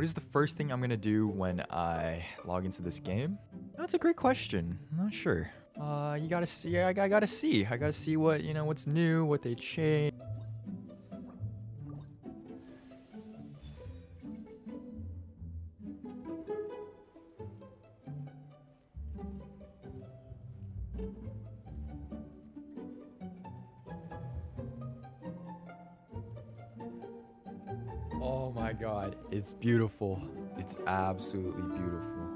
What is the first thing I'm gonna do when I log into this game? That's a great question. I'm not sure. Uh, you gotta see. I, I gotta see. I gotta see what you know. What's new? What they changed. Oh my god, it's beautiful. It's absolutely beautiful.